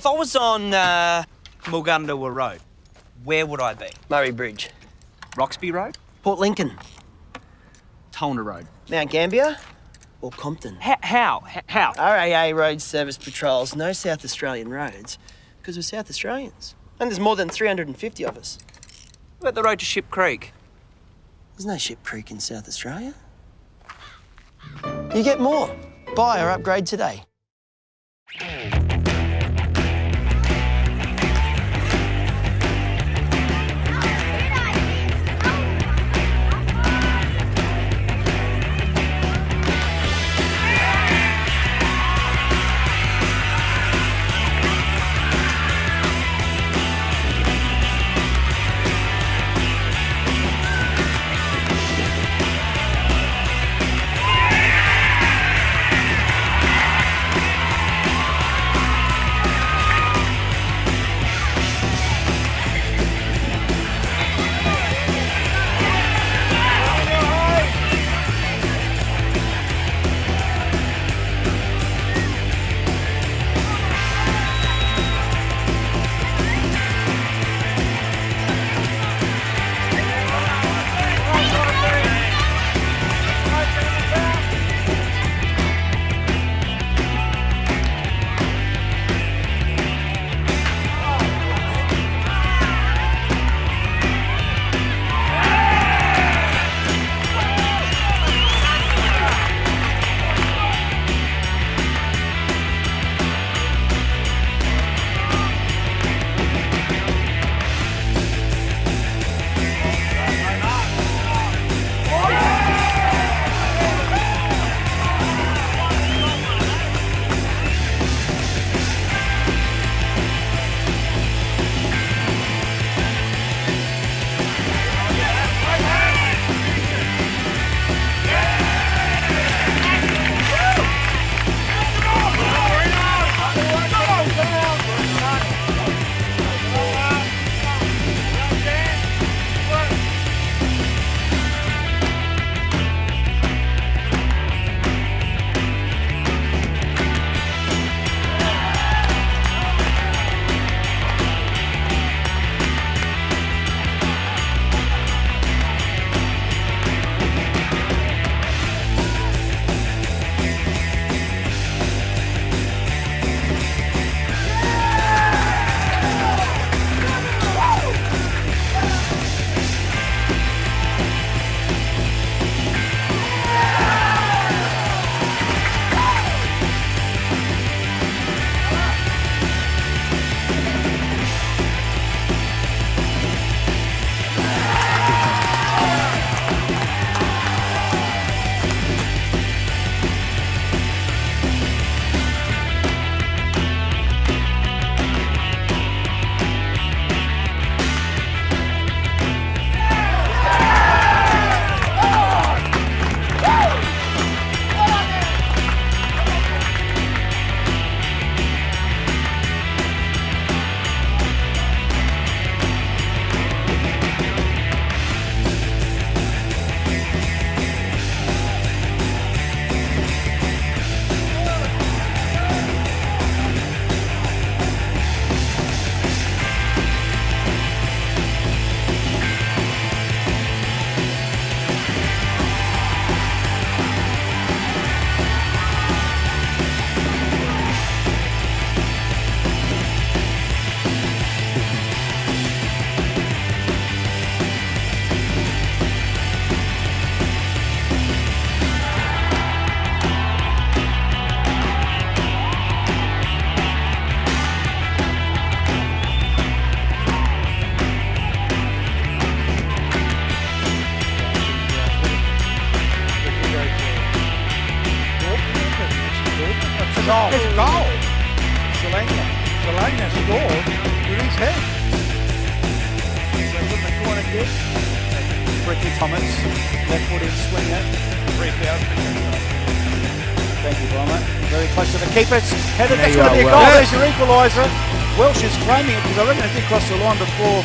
If I was on uh, Mulgundawa Road, where would I be? Murray Bridge. Roxby Road? Port Lincoln. Tolna Road. Mount Gambier or Compton. H how? H how? RAA Road Service patrols no South Australian roads because we're South Australians. And there's more than 350 of us. What about the road to Ship Creek? There's no Ship Creek in South Australia. You get more. Buy or upgrade today. Scored with his head. So from the corner kick, Ricky Thomas, left foot in, swing it. Three Thank you, Brommer. Very close to the keepers. Headed, that's going to be a goal. There's your equaliser. Welsh is claiming it because I reckon it did cross the line before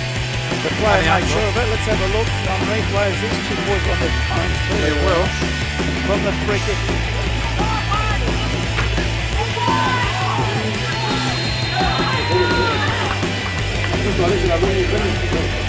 the player made sure of it. Let's have a look on replays. These two boys on their phones. Welsh from the free kick. Been, been,